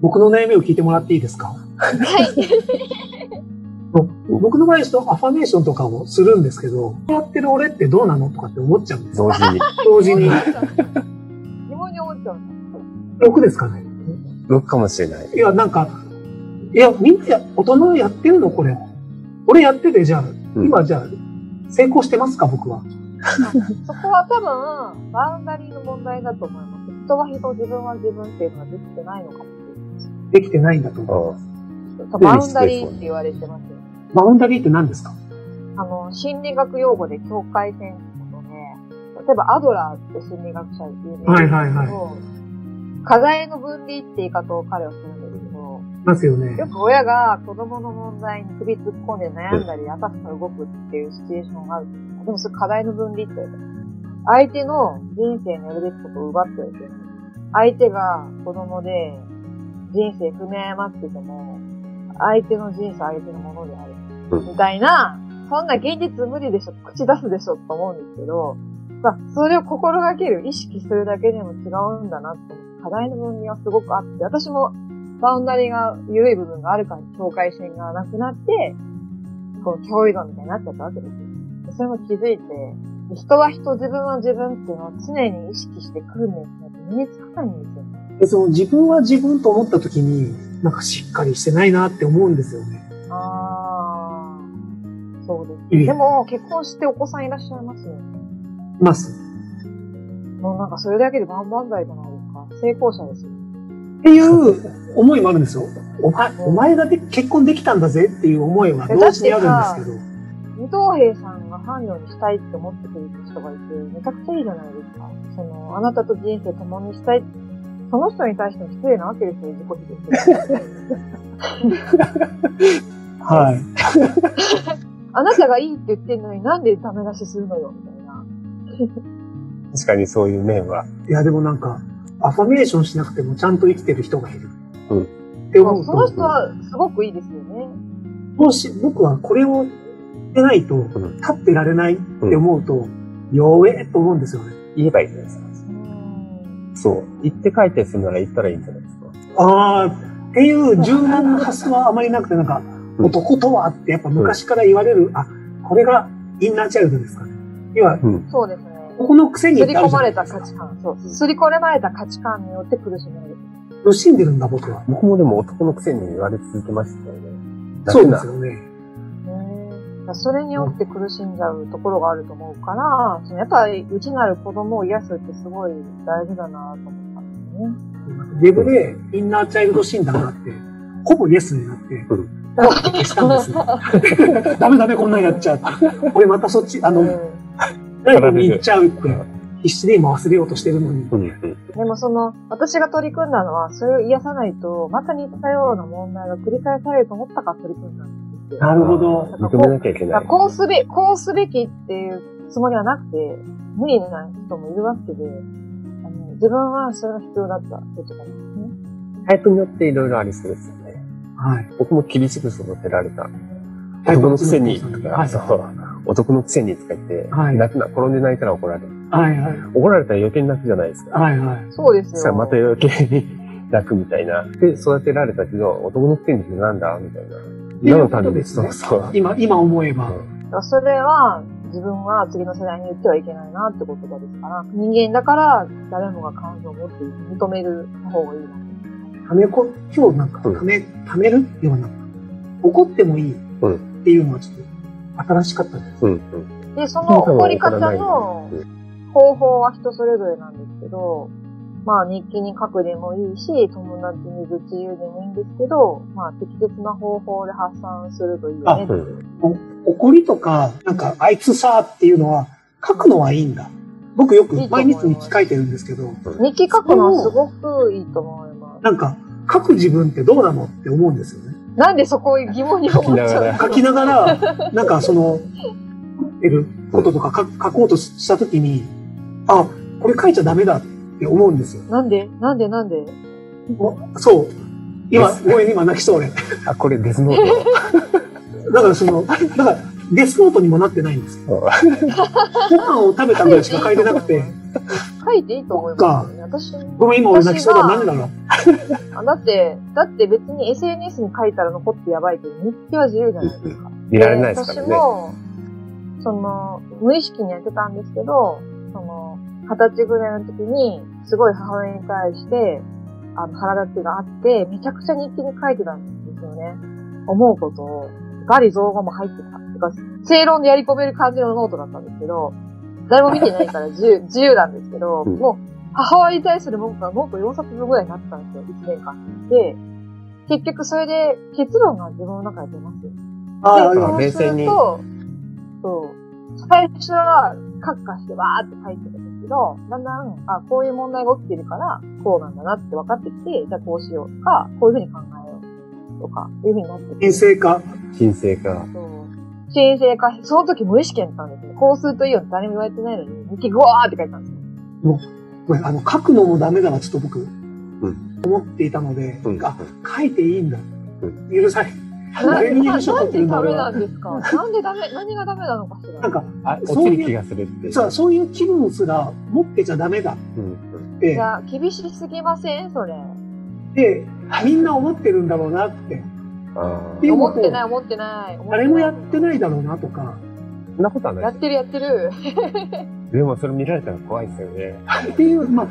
僕の悩みを聞いてもらっていいですか？はい。僕の場合ですとアファメーションとかをするんですけど、やってる俺ってどうなのとかって思っちゃうんですよ。同時に。同時に。疑問に思っちゃうん6ですかね？6かもしれない。いや、なんか、いや、みんなや大人やってるの？これ。俺やってて、じゃあ、うん今じゃあ、成功してますか？僕は。そこは多分、バウンダリーの問題だと思います。人は人、自分は自分っていうのができてないのかもしできてないんだと思う。うん。れない。バウンダリーって言われてますよね。バウンダリーって何ですか？あの、心理学用語で境界線とで、例えばアドラーって心理学者有名ですけど、はいはいはい課題の分離って言い方を彼はするんですけど、ますよね。よく親が子供の問題に首突っ込んで悩んだり、あたふた動くっていうシチュエーションがある。でもそれ課題の分離って相手の人生のやるべきことを奪っておいて、相手が子供で人生踏み誤ってても、相手の人生相手のものである。うんみたいな、そんな現実無理でしょ、口出すでしょと思うんですけど、まあ、それを心がける、意識するだけでも違うんだなと思って、課題の分離はすごくあって、私もバウンダリーが緩い部分があるから境界線がなくなって、こう、脅威度みたいになっちゃったわけですよ。でそれも気づいて、人は人、自分は自分っていうのは常に意識して訓練しないと身につかないんですよ。でその自分は自分と思った時に、なんかしっかりしてないなって思うんですよね。あー、そうです。いいでも、結婚してお子さんいらっしゃいますよね。ます。もうなんかそれだけで万々歳じゃないですか。成功者ですよ。っていう思いもあるんですよ。お前、お前がで結婚できたんだぜっていう思いは同時にあるんですけど。二等兵さんが伴侶にしたいって思ってくれる人がいて、めちゃくちゃいいじゃないですか。その、あなたと人生共にしたい。その人に対しても失礼なわけですよ、自己否定。はい。あなたがいいって言ってんのになんでダメ出しするのよ、みたいな。確かにそういう面は。いや、でもなんか、アファメーションしなくてもちゃんと生きてる人がいる。うんって思うそのと、人はすごくいいですよね。もし僕はこれをしてないとん立ってられないって思うと、弱えと思うんですよね。言えばいいじゃないですか。うんそう。言って書いてするなら言ったらいいんじゃないですか。ああ、っていう柔軟な発想はあまりなくて、なんか、うん男とはってやっぱ昔から言われる、あ、これがインナーチャイルドですかね。要は、うん。そうですね。ここの癖に刷り込まれた。価値観。そう。刷り込まれた価値観によって苦しめられる。苦しんでるんだ、僕は。僕もでも男のくせに言われ続けましたよね。そうですよね。ねそれによって苦しんじゃうところがあると思うから、そのやっぱり内なる子供を癒すってすごい大事だなと思ったんですよね。ウェブでインナーチャイルド診断があって、ほぼイエスになって、うんダメって消したんですよ。ダメダメこんなんやっちゃう。俺またそっち、あの、大学に行っちゃうって、必死で今忘れようとしてるのに。でもその、私が取り組んだのは、それを癒さないと、また似たような問題が繰り返されると思ったから取り組んだんですよ。なるほど。認めなきゃいけない。こうすべ、こうすべきっていうつもりはなくて、無理な人もいるわけで、あの自分はそれが必要だったってことなんですね。タイプによっていろいろありそうですよね。はい。僕も厳しく育てられた。男のくせに、とか、はい。そう。男のくせにとか言って、はい泣くな、転んで泣いたら怒られる。はいはい。怒られたら余計に泣くじゃないですか。はいはい。そうですよ。さあまた余計に 泣くみたいな。で、育てられたけど、男のくせにってなんだみたいな。何のためです？ねそうそう。今、今思えば。それは、自分は次の世代に言ってはいけないなって言葉ですから、人間だから誰もが感情を持って認める方がいいな。ためこ、今日なんか、うんため、ためるような、怒ってもいいうんっていうのはちょっと新しかったです。うんうん。で、その怒り方のうん方法は人それぞれなんですけど、まあ日記に書くでもいいし、友達に愚痴言うでもいいんですけど、まあ適切な方法で発散するといいよね。怒りとか、なんか、あいつさっていうのは、書くのはいいんだ。僕よく毎日日記書いてるんですけど、日記書くのはすごくいいと思います。なんか、書く自分ってどうなのって思うんですよね。なんでそこを疑問に思っちゃうの？書書きながら、なんかその、得ることとか書書こうとしたときに、あ、これ書いちゃダメだって思うんですよ。なんで？なんで？なんで？おそう。今、ごめん、今泣きそう俺。あ、これデスノート。だからその、だから、デスノートにもなってないんですよ。うんご飯を食べたぐらいしか書いてなくて、書書いていいと思いますよね。私ごめん、今俺泣きそうだ。なんでだろう。あだって、だって別に SNS に書いたら残ってやばいけど、日記は自由じゃないですか。見られないですからね。私も、その、無意識にやってたんですけど、その、二十歳ぐらいの時に、すごい母親に対して、あの、腹立ちがあって、めちゃくちゃ日記に書いてたんですよね。思うことを、ガリ造語も入ってた。てか、正論でやり込める感じのノートだったんですけど、誰も見てないから自由、自由なんですけど、うんもう、母親に対する文句がノート4冊分ぐらいになってたんですよ、1年間で。結局それで結論が自分の中で出ますよ。ああ、で、あそうす冷静になると、そう、最初は、カッカしてわーって書いてたんですけど、だんだん、あ、こういう問題が起きてるから、こうなんだなって分かってきて、じゃあこうしようとか、こういうふうに考えようとか、いうふうになってきて。陰性化？申請か。そう。申請化、その時無意識やったんですね。こうするといいよって誰も言われてないのに、日記グワーって書いてたんですよ。これあの、書くのもダメだな、ちょっと僕、ん思っていたので、うんあ、書いていいんだ。う許され。誰に許しを取ってるんだなんで俺はダメなんですか？なんでダメ、何がダメなのかしら？なんか、あ、落そういうちる気がするっていう。さそういう気分すら持ってちゃダメだうん。ってい、や、厳しすぎません？それ。で、みんな思ってるんだろうなって。思ってない、思ってない。誰もやってないだろうなとか。そんなことはないやっ。てる、やってる。でもそれ見られたら怖いですよね。っていう、まあ、っ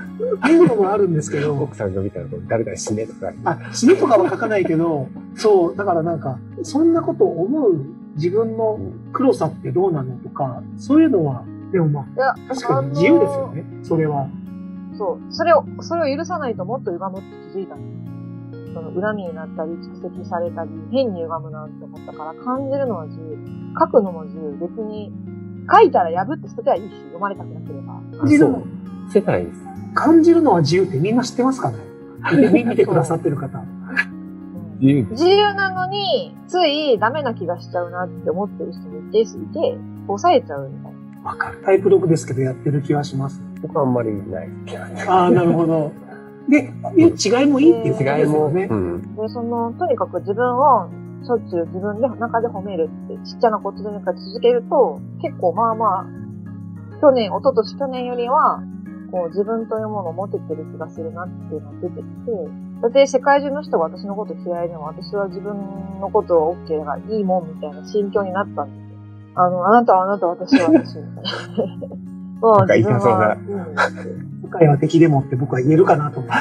ていうのもあるんですけど、奥さんが見たら誰々死ねとか。あ、死ぬとかは書かないけど、そう、だからなんか、そんなことを思う自分の黒さってどうなのとか、そういうのは、でもまいや、あ、確かに自由ですよね、それは。そう。それを、それを許さないともっと歪むって気づいた。その恨みになったり、蓄積されたり、変に歪むなって思ったから、感じるのは自由。書くのも自由。別に、書いたら破って捨てたらいいし、読まれたくなければ。感じるの。世界です。感じるのは自由ってみんな知ってますかね？見見てくださってる方。うん自由。自由なのに、ついダメな気がしちゃうなって思ってる人も一定数いて、抑えちゃうみたいな。わかる。タイプ6ですけどやってる気はします。僕はあんまりないけどね。ああ、なるほど。で、いう違いもいいっていうことで違いも、ねう。ん。で、その、とにかく自分を、しょっちゅう自分で中で褒めるって、ちっちゃなことでなんか続けると、結構まあまあ、去年、一昨年去年よりは、こう自分というものを持ててる気がするなっていうのが出てきて、だって世界中の人が私のこと嫌いでも私は自分のことを OK がいいもんみたいな心境になったんですよ。あの、あなたはあなた、私は私みたいな。もう自分は、うん世界は敵でもって僕は言えるかなと思って。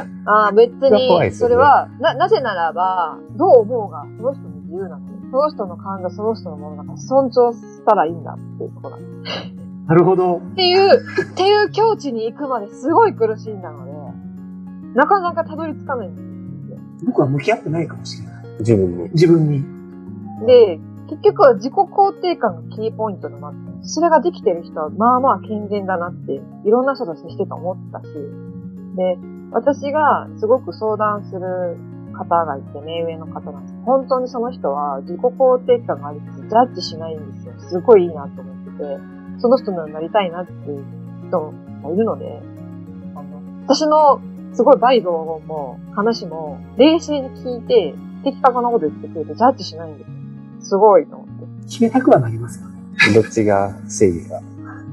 ああ、別それは怖いに、それは、な、なぜならば、どう思うが、その人の自由なの？で、その人の感情、その人のものだから尊重したらいいんだっていうことなんです。なるほど。っていう、っていう境地に行くまですごい苦しんだので、なかなかたどり着かないんですよ。僕は向き合ってないかもしれない。自分に。自分に。で、結局は自己肯定感がキーポイントになって、それができてる人はまあまあ健全だなって、いろんな人と接してて思ったし、で、私がすごく相談する方がいて、目上の方なんです。本当にその人は自己肯定感がありつつ、ジャッジしないんですよ。すごいいいなと思ってて、その人のようになりたいなっていう人もいるので、あの、私のすごいバイブも話も冷静に聞いて、的確なこと言ってくれて、ジャッジしないんですよ。すごいと思って。決めたくはなりますよ。どっちが正義か。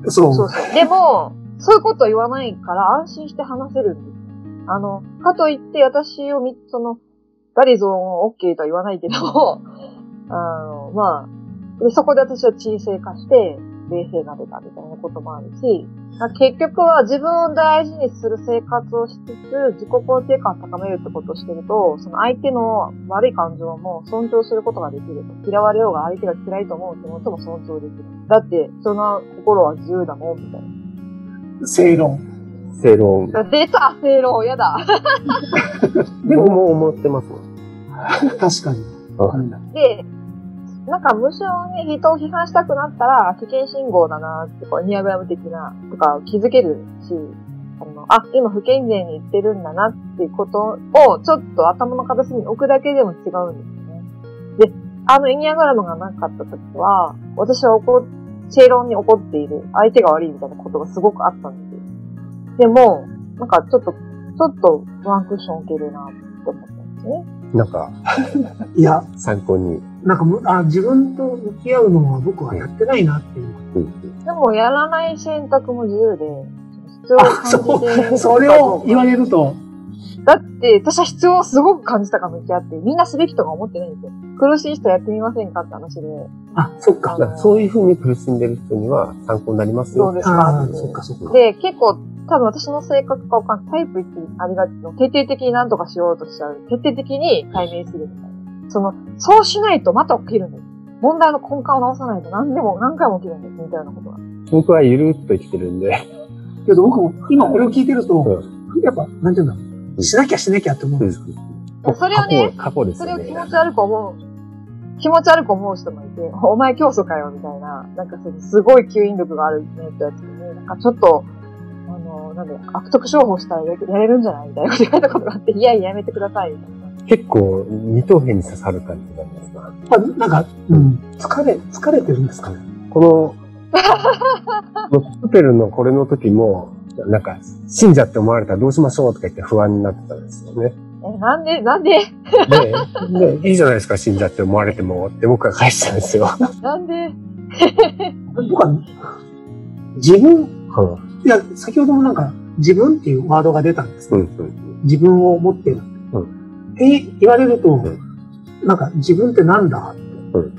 そう。そうそう。でも、そういうこと言わないから安心して話せるんですよ。あの、かといって私を見、その、ガリゾンを OK とは言わないけど、あの、まあ、でそこで私は沈静化して、冷静が出たみたいなこともあるし、あ結局は自分を大事にする生活をしつつ、自己肯定感を高めるってことをしてると、その相手の悪い感情も尊重することができると。嫌われようが相手が嫌いと思う気持ちも尊重できる。だって、その心は自由だもん、みたい正論。正論。な。出た正論、やだ。でも、僕も思ってます。確かに。うんで、なんか無償に人を批判したくなったら、危険信号だなって、こう、ニアグラム的な、とか気づけるし、あの、あ、今不健全に言ってるんだなっていうことを、ちょっと頭の片隅に置くだけでも違うんですよね。で、あの、エニアグラムがなかった時は、私は怒っ、正論に怒っている、相手が悪いみたいなことがすごくあったんですよ。でも、なんかちょっと、ちょっとワンクッション受けるなって思ったんですね。なんか、いや、参考に。なんかむあ、自分と向き合うのは僕はやってないなっていう。うんでも、やらない選択も自由で、必要をあ、感じてそう、るそれを言われると、だって、私は必要をすごく感じたか向き合って、みんなすべきとか思ってないんですよ。苦しい人やってみませんかって話で。あ、そっか。そういうふうに苦しんでる人には参考になりますよ。どうですあかあ、そっかそっか。で、結構、多分私の性格かわかんない。タイプ1ありがちの、徹底的に何とかしようとしちゃう。徹底的に解明するみたいな。その、そうしないとまた起きるんです。問題の根幹を直さないと何でも何回も起きるんです、みたいなことが。僕はゆるっと生きてるんで。けど僕も今これを聞いてると、うやっぱ、なんていうんだろう。しなきゃしなきゃって思うんですよ。それをね過去過去ですそれ。を気持ち悪く思う、気持ち悪く思う人もいて、お前教祖かよ、みたいな、なんかそのすごい吸引力があるねってやつに、なんかちょっと、あの、なんだよ、悪徳商法したらややれるんじゃないみたいなこと言われたことがあって、いやいややめてください、みたいな。結構二等辺に刺さる感じなんですが。まあ、なんか、うん、疲れ、疲れてるんですかね？この、ホテルのこれの時も、なんか、信者って思われたらどうしましょうとか言って不安になってたんですよね。え、なんで、なんで、で、で、いいじゃないですか、信者って思われてもって僕が返したんですよ。なんで、僕は、自分、うんいや、先ほどもなんか、自分っていうワードが出たんですけど、うんうん自分を持ってる。うんって言われると、んなんか自分ってなんだ？って、う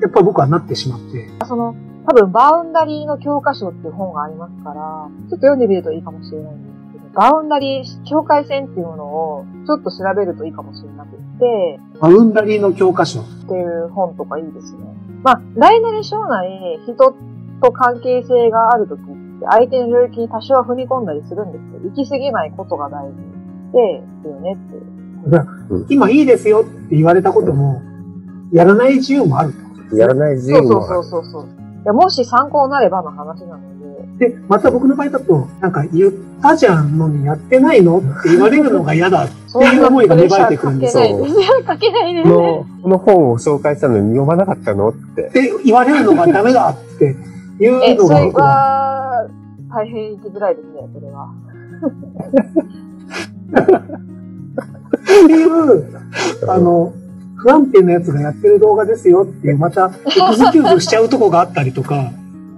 やっぱ僕はなってしまって、その、多分、バウンダリーの教科書っていう本がありますから、ちょっと読んでみるといいかもしれないんですけど、バウンダリー、境界線っていうものを、ちょっと調べるといいかもしれなくって、バウンダリーの教科書。っていう本とかいいですね。まあ、大なり小なり人と関係性があるときって相手の領域に多少は踏み込んだりするんですけど、行き過ぎないことが大事で、ですよねっていう。今いいですよって言われたことも、やらない自由もあると。やらない自そうそう由もある。そうそうそう。いやもし参考になればの話なので、で、また僕の場合だと、なんか言ったじゃんのにやってないのって言われるのが嫌だ。そんないう思いが芽生えてくるんですよ。書けないです。この、この本を紹介したのに読まなかったのって。って言われるのがダメだっていうえ、のがそれは、大変生きづらいですね、それは。っていう、あの、不安定なやつがやってる動画ですよっていう、また、エクスキューズしちゃうとこがあったりとか、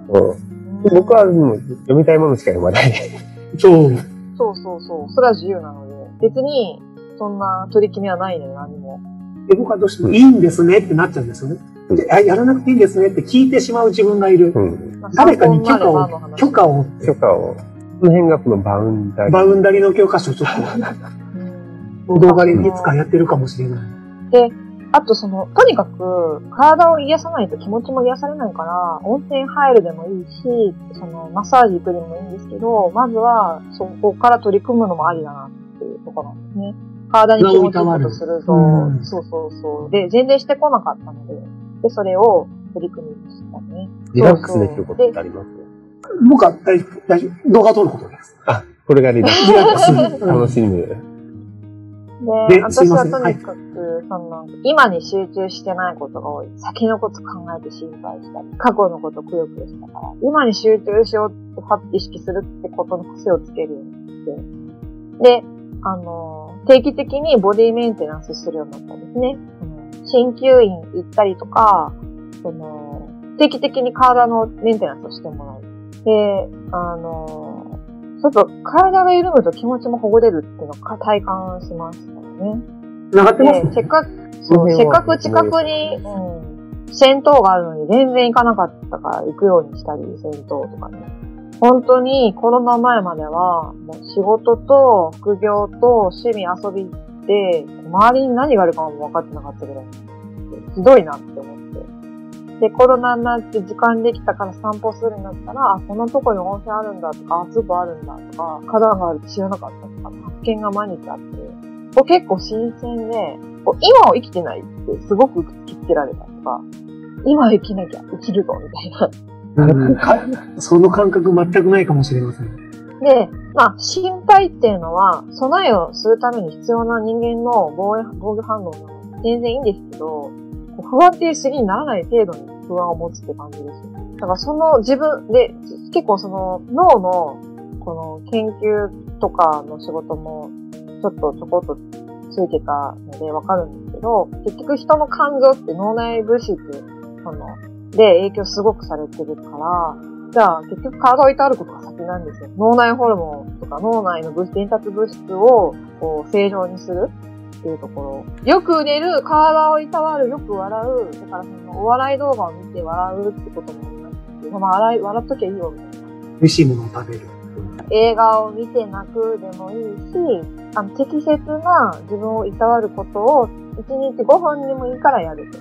うん僕はもう読みたいものしか読まない。そう。そうそうそう。それは自由なので。別に、そんな取り決めはないのよ、何も。で僕はどうしてもいいんですねってなっちゃうんですよね。であやらなくていいんですねって聞いてしまう自分がいる。うん。まあ誰かに許可を許可を、許可を、この辺がこのバウンダリー。バウンダリの教科書ちょっう んと、動画でいつかやってるかもしれない。あとその、とにかく、体を癒さないと気持ちも癒されないから、温泉入るでもいいし、その、マッサージ行くでもいいんですけど、まずは、そこから取り組むのもありだなっていうところなんですね。体に気持ちいいことすると、うんそうそうそう。で、全然してこなかったので、で、それを取り組みましたね。リラックスできることってあります？僕は大丈夫、大丈夫。動画撮ることです。あ、これがリラックリラックス。ス。楽しむ。で、私はとにかく、その、今に集中してないことが多い。先のこと考えて心配したり、過去のことくよくよしたから、今に集中しようってパッて意識するってことの癖をつけるようになって、で、あの、定期的にボディメンテナンスするようになったんですね。鍼灸院行ったりとか、その、定期的に体のメンテナンスをしてもらう。で、あの、ちょっと体が緩むと気持ちもほぐれるっていうのを体感しましたよね。繋がってますで、せっね。かく、そう、せっかく近くに、うん、銭湯があるのに全然行かなかったから行くようにしたり、銭湯とかね。本当にコロナ前までは、もう仕事と副業と趣味遊びで、周りに何があるかも分かってなかったぐらい、ひどいなって思って。で、コロナになって時間できたから散歩するようになったら、あ、こんなとこに温泉あるんだとか、あ、スーパーあるんだとか、花壇があるって知らなかったとか、発見が毎日あって、こう結構新鮮で、こう今を生きてないってすごく突きつけられたとか、今を生きなきゃ生きるぞみたいな。その感覚全くないかもしれません。で、まあ、心配っていうのは、備えをするために必要な人間の防衛防御反応なので全然いいんですけど、不安定すぎにならない程度に不安を持つって感じです。だからその自分で、結構その脳のこの研究とかの仕事もちょっとちょこっとついてたのでわかるんですけど、結局人の感情って脳内物質、その、で影響すごくされてるから、じゃあ、結局体を置いてあることが先なんですよ。脳内ホルモンとか脳内の物質、伝達物質をこう正常にするっていうところ。よく寝る、体をいたわる、よく笑う、だからそのお笑い動画を見て笑うってこともまあ、笑い、笑っときゃいいよみたいな。美味しいものを食べる。映画を見て泣くでもいいし、あの、適切な自分をいたわることを1日5分でもいいからやると。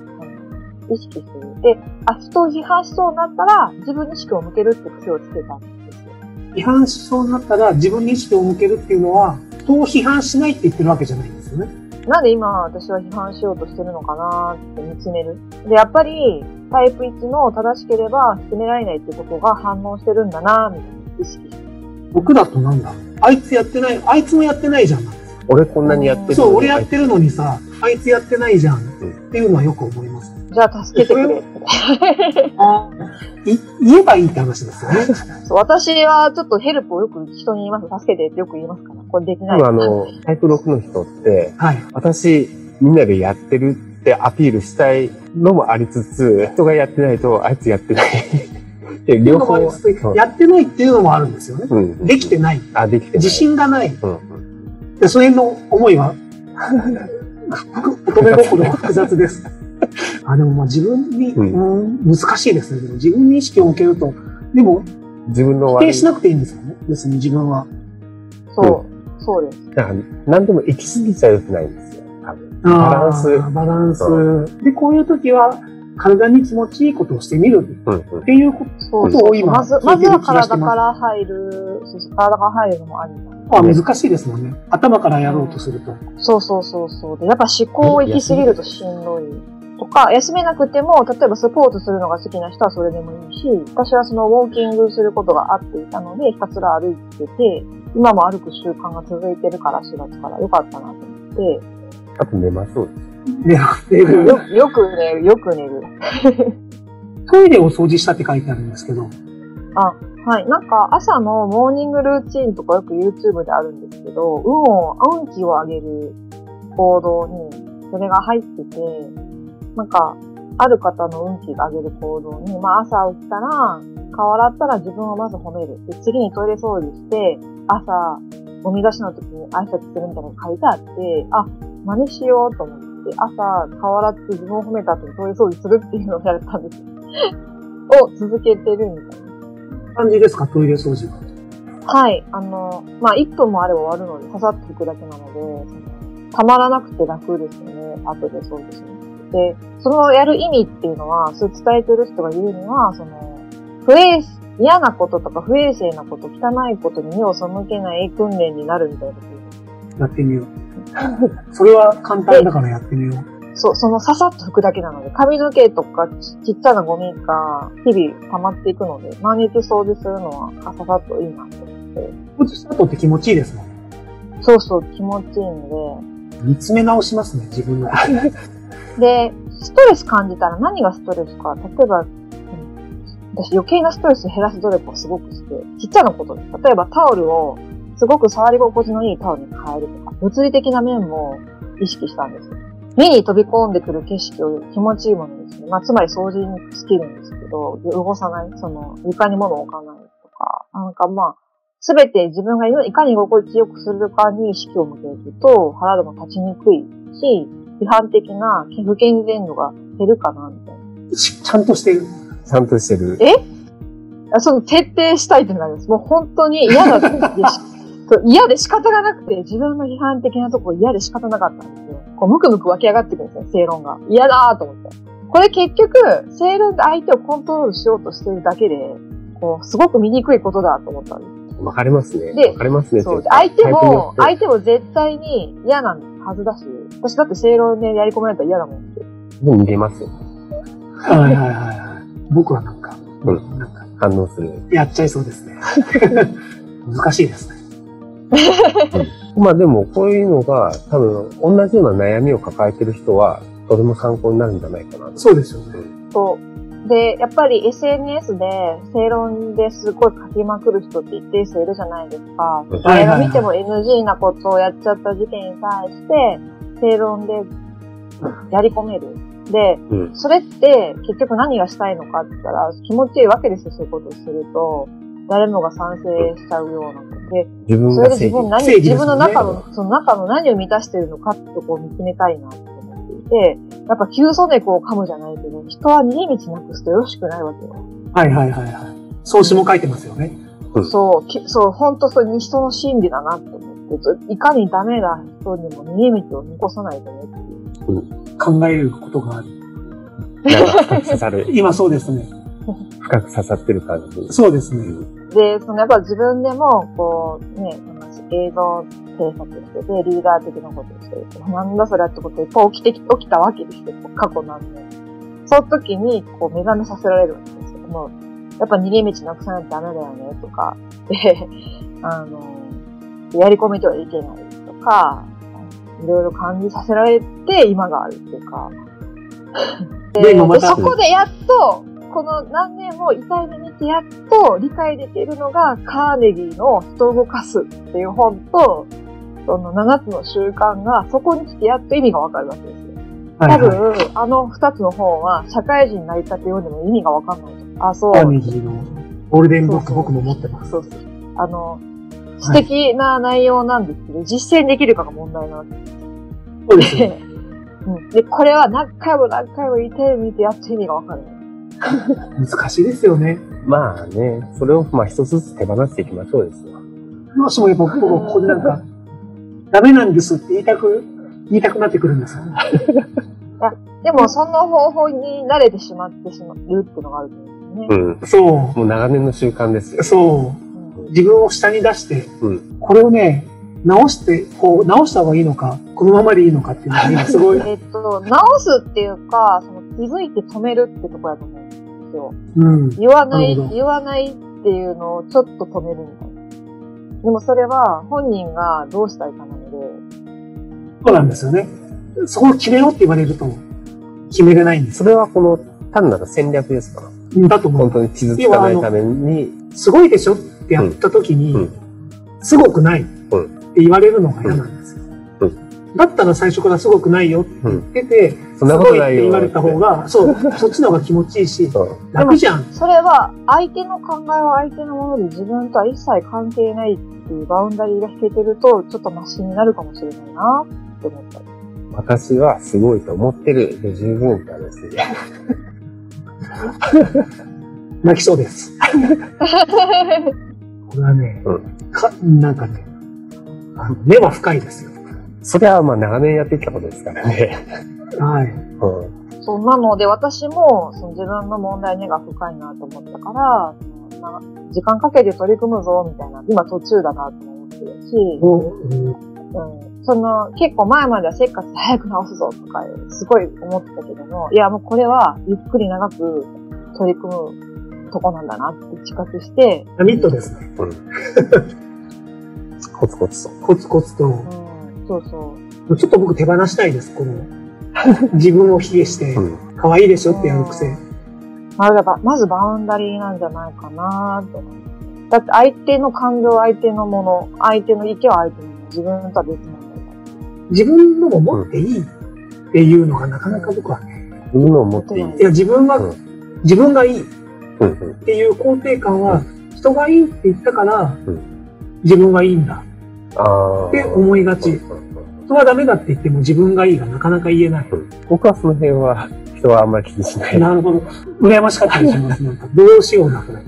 意識する。で、あ、人を批判しそうになったら自分に意識を向けるって癖をつけたんですよ。批判しそうになったら自分に意識を向けるっていうのは、人を批判しないって言ってるわけじゃないんですよね。なんで今私は批判しようとしてるのかなって見つめる。で、やっぱりタイプ1の正しければ責められないってことが反応してるんだなみたいな意識。僕だとなんだ？あいつやってない、あいつもやってないじゃん。俺こんなにやってるそう、俺やってるのにさ、あいつやってないじゃんっていうのはよく思います。じゃあ助けてくれって。あい言えばいいって話ですよね。そう私はちょっとヘルプをよく人に言います。助けてってよく言いますから。これできない。あの、タイプ6の人って、はい。私、みんなでやってるってアピールしたいのもありつつ、人がやってないと、あいつやってない。で両方、やってないっていうのもあるんですよね。うん。できてない。あ、できてない。自信がない。うんうん。で、それの思いは、乙女心は複雑です。あ、でもまあ自分に、ううん、難しいですね。自分に意識を向けると、でも自分の否定しなくていいんですよね。別に自分は。そう。そうです。だから何でも行き過ぎちゃ良くないんですよ。多分。バランスバランス。で、こういう時は、体に気持ちいいことをしてみるうんうんっ。ていうことを今まず、まずは体から入る、そうそう体が入るのもありだ。とは難しいですもんね。頭からやろうとすると。そうそうそうそう。で、やっぱ思考を行き過ぎるとしんどい。とか、休めなくても、例えばスポーツするのが好きな人はそれでもいいし、私はそのウォーキングすることがあっていたので、ひたすら歩いてて、今も歩く習慣が続いてるから4月からよかったなと思って、あと寝ましょう。で、でよよく寝る、よく寝る。トイレを掃除したって書いてあるんですけど、はい。なんか、朝のモーニングルーチンとかよく YouTube であるんですけど、運を、運気を上げる行動に、それが入ってて、なんか、ある方の運気が上げる行動に、まあ朝起きたら、顔洗ったら自分をまず褒める。で、次にトイレ掃除して、朝、ゴミ出しの時に挨拶するみたいなのが書いてあって、あ、真似しようと思って、朝、顔洗って自分を褒めた後にトイレ掃除するっていうのをやったんですよ。を続けてるみたいな。感じですか、トイレ掃除は。はい。あの、まあ、1分もあれば終わるので、ささっと拭くだけなので、たまらなくて楽ですよね。後でそうですね。で、そのやる意味っていうのは、そう伝えてる人が言うには、その、不衛、嫌なこととか不衛生なこと、汚いことに目を背けない訓練になるみたいなことやってみよう。それは簡単だからやってみよう。そう、そのささっと拭くだけなので、髪の毛とかちちっちゃなゴミが日々溜まっていくので、毎日掃除するのはささっといいなと思って。掃除した後って気持ちいいですもん。そうそう、気持ちいいので、見つめ直しますね、自分の。で、ストレス感じたら何がストレスか。例えば、うん私余計なストレス減らす努力をすごくして、ちっちゃなことです。例えばタオルをすごく触り心地のいいタオルに変えるとか、物理的な面も意識したんです。目に飛び込んでくる景色を気持ちいいものにする。まあ、つまり掃除に尽きるんですけど、汚さない、その、床に物を置かないとか、なんかまあ、すべて自分がいかに心地よくするかに意識を向けると、腹でも立ちにくいし、批判的な不健全度が減るかな、みたいな。ちゃんとしてる。ちゃんとしてる。あその徹底したいっていうのがあります。もう本当に嫌だって 嫌で仕方がなくて、自分の批判的なとこ嫌で仕方なかったんですよ。こう、むくむく湧き上がってくるんですよ、正論が。嫌だーと思って。これ結局、正論で相手をコントロールしようとしてるだけで、こう、すごく見くいことだと思ったんです。わかりますね。でわかりますね。そう。相手も、相手も絶対に嫌なはずだし、私だって正論でやり込められたら嫌だもんって。でも逃げますよ。はいはいはいはい。僕はなんか、うなんか、反応する。やっちゃいそうですね。難しいですね。まあでも、こういうのが、多分、同じような悩みを抱えてる人は、とても参考になるんじゃないかな。そうですよね。そう。で、やっぱり SNS で正論ですごい書きまくる人って一定数いるじゃないですか。うん誰が見ても NG なことをやっちゃった事件に対して、正論でやり込める。で、うん。それって結局何がしたいのかって言ったら気持ちいいわけですよ、そういうことをすると。誰もが賛成しちゃうようなことで、自分それ。で自分何、自分の中の、その中の何を満たしてるのかってとこを見つめたいなって思っていて、やっぱ急曽猫を噛むじゃないけど、人は逃げ道なくすとよろしくないわけよ。はいはいはいはい。創始も書いてますよね。そう、きそう、本当それに人の心理だなって思って、そいかにダメな人にも逃げ道を残さないとねっていう。考えることがある。なんか深く刺さる、今そうですね。深く刺さってる感じ。そうですね。で、そのやっぱ自分でも、こう、ね、映像制作してて、リーダー的なことをしてると、なんだそれってこといっぱい起きてき、起きたわけですよ、過去なんで。その時に、こう、目覚めさせられるわけですよ。もう、やっぱ逃げ道なくさないとダメだよね、とか、で、あの、やり込めてはいけないとか、いろいろ感じさせられて、今があるっていうか。で今またそこでやっと、この何年も痛い目見てやっと理解できるのがカーネギーの人を動かすっていう本と、その7つの習慣がそこに来てやっと意味がわかるわけですよ。多はいはい。分、あの2つの本は社会人になりたて読んでも意味がわかんないと。あ、そう。カーネギーのゴールデンブック僕も持ってます。そうそう。あの、素敵な内容なんですけど、実践できるかが問題なわけそうですよね。で、うん。で、これは何回も何回も言ってみてやっと意味がわかる。難しいですよね。まあね、それをまあ一つずつ手放していきましょうですよ。どうしてもやっぱ僕もここでなんか、ダメなんですって言いたく、言いたくなってくるんですよ。でも、その方法に慣れてしまってしまうっていうのがあると思うんですよね。うん。そもう長年の習慣ですよう。。そう。うん自分を下に出して、うん。これをね、直して、こう、直した方がいいのか、このままでいいのかっていうのが今すごい、えっと、直すっていうか、その気づいて止めるってとこやと思うんですよ。うん。言わない言わないっていうのをちょっと止めるみたいな。でもそれは本人がどうしたいかなので、そうなんですよね。そこを決めろって言われると、決めれないんですそれはこの単なる戦略ですか？だと思う。本当に傷つかないために、すごいでしょ？やった時に、うんすごくないっうんて言われるのが嫌なんですよ。うだったら最初からすごくないよって言ってて、すごいって。言われた方が、そう、そっちの方が気持ちいいし、うん楽じゃん。それは相手の考えは相手のもので自分とは一切関係ないっていうバウンダリーが引けてると、ちょっとマシになるかもしれないなって思ったり。私はすごいと思ってるで十分なんですよ。泣きそうです。これはね、うかなんかね、あの根は深いですよ。それはまあ長年やってきたことですからね。はい。うん。そう、なので私も、その自分の問題根が深いなと思ったから、まあ時間かけて取り組むぞ、みたいな、今途中だなと思ってるし、うんうん、その、結構前まではせっかちで早く直すぞとか、すごい思ってたけども、いやもうこれはゆっくり長く取り組むとこなんだなって自覚して、ピラミッドですね。コツコツと。コツコツとう。ん、そうそう。ちょっと僕手放したいです、この。自分を卑下してう、ん。可愛いでしょってやる癖。まずば、まずバウンダリーなんじゃないかなと思って。だって相手の感情、相手のもの、相手の意見は相手のもの、自分とは別物だ自分のも持っていいっていうのがなかなか僕はね、自分のを持っていい。いや自分は、うん自分がいいっ。ていう肯定感は、人がいいって言ったからうん、自分はいいんだ。って思いがち。人はダメだって言っても自分がいいがなかなか言えない。僕はその辺は人はあんまり気にしない。なるほど。羨ましかったりします。なんかどうしようなくらい。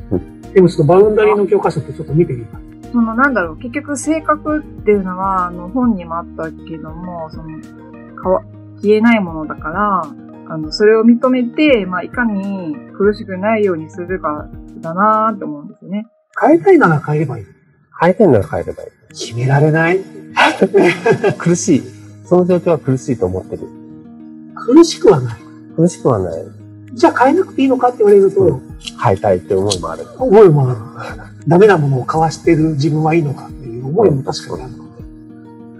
でもちょっとバウンダリーの教科書ってちょっと見てみます。そのなんだろう、結局性格っていうのは、あの、本にもあったけども、その、かわ、消えないものだから、あの、それを認めて、まあ、いかに苦しくないようにするかだなーって思うんですよね。変えたいなら変えればいい。変えてんなら変えればいい。決められない。苦しい。その状況は苦しいと思ってる。苦しくはない。苦しくはない。じゃあ変えなくていいのかって言われると、うん変えたいって思いもある。思いもある。ダメなものを交わしてる自分はいいのかっていう思いも確かにあるの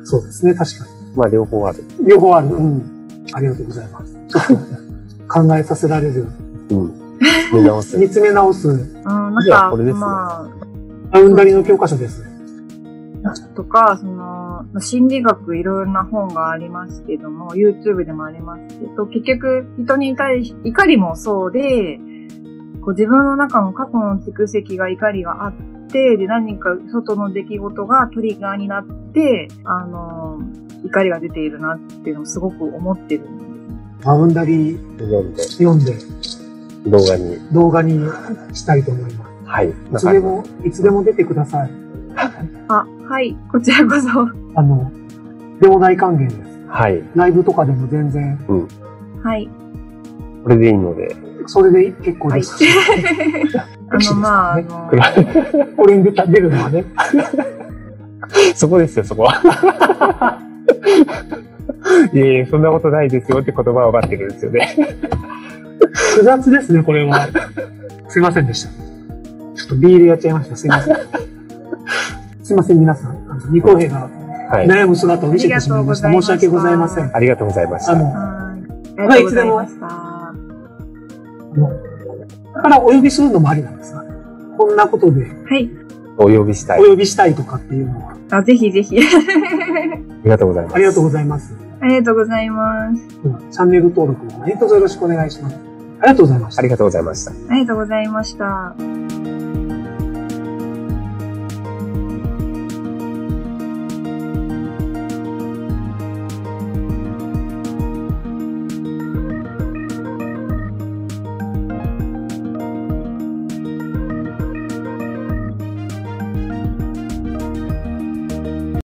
で。そうですね、確かまあ両方ある。に。両方ある。うん。ありがとうございます。ちょっと考えさせられる。うん。見直す。見つめ直すうん、なんか、これですねまあ、バウンダリーの教科書です。とか、その、まあ心理学いろんな本がありますけども、YouTube でもありますけど、結局人に対し、怒りもそうで、こう自分の中の過去の蓄積が怒りがあって、で、何か外の出来事がトリガーになって、あの、怒りが出ているなっていうのをすごく思ってるんですね。バウンダリー読んで、読んで動画に。動画にしたいと思います。はい。いつでも、いつでも出てください。あ、はい、こちらこそ。あの、でも大歓迎です。はい。ライブとかでも全然、はい。これでいいので、それで結構です し。あの、まあ、あねの、これに出た出るのはね。そこですよ、そこは。いえいえ、そんなことないですよって言葉を待ってるんですよね。複雑ですね、これは。すいませんでした。ちょっとビールやっちゃいました。すいません。すいません、皆さん。あのニコ兵がはい。悩む姿を見せてしまいました。申し訳ございません。ありがとうございました。あの、はい。あいました。あのからお呼びするのもありなんですが、こんなことではい。お呼びしたい。お呼びしたいとかっていうのは、あ、ぜひぜひ。ありがとうございます。ありがとうございます。ありがとうございます。ではチャンネル登録も何卒よろしくお願いします。ありがとうございましたあ。りがとうございました。ありがとうございました。